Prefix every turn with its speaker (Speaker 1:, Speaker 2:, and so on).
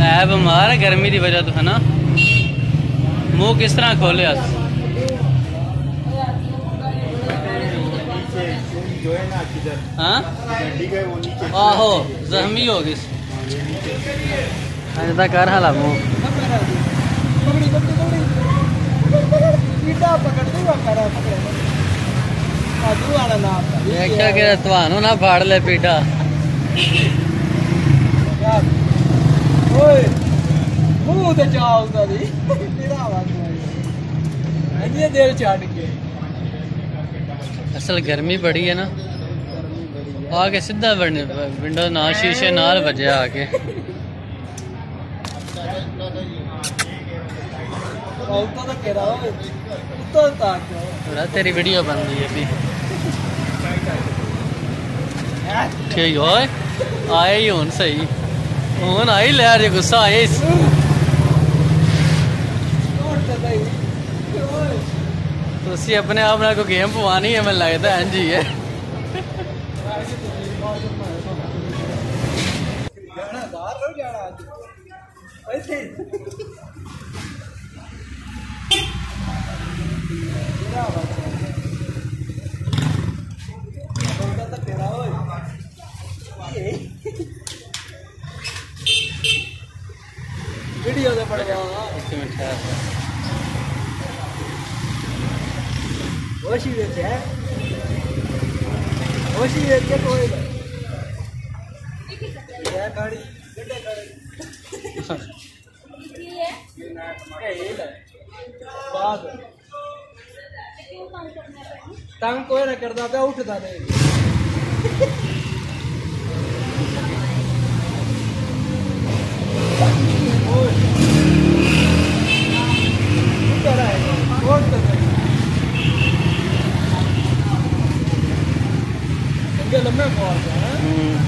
Speaker 1: है बमार गर्मी की वजह तो है ना? मुँह किस तरह खोले अस हाँ? आहो, जख्मी हो गई। अजा तो कर हाला मुँह।
Speaker 2: देखा कि
Speaker 1: तुहानू ना, फाड़ ले पीटा।
Speaker 2: ओए ਮੂੰਹ ਤੇ ਚਾ ਉਸਦਾ ਦੀ ਮੇਰਾ ਵਾਂਗ ਇੰਨੇ ਦਿਲ ਛੱਡ ਕੇ
Speaker 1: ਅਸਲ ਗਰਮੀ ਬੜੀ ਹੈ ਨਾ ਆ ਕੇ ਸਿੱਧਾ ਵੜਨੇ ਵਿੰਡੋ ਨਾ ਸ਼ੀਸ਼ੇ ਨਾਲ ਵੱਜਿਆ ਆ ਕੇ
Speaker 2: ਉਹ ਤਾਂ ਕਿਹੜਾ ਉਹ ਤਾਂ ਤਾਂ
Speaker 1: ਬੜਾ ਤੇਰੀ ਵੀਡੀਓ ਬਣਦੀ ਹੈ ਵੀ ओके ओए आए ही हूँ सही। हूँ आई ले यार गुस्सा आए इस। तो सी अपने आप ना को गेम पवानी है, मैं लगता है जी है। में ठहर
Speaker 2: होशी वेच है होशी वेच के कोई ये गाड़ी गड्ढे गाड़ी ये ना ये ना बाद तंग कोई ना करदा पे उठदा नहीं mi bu arada? He?
Speaker 1: Hmm.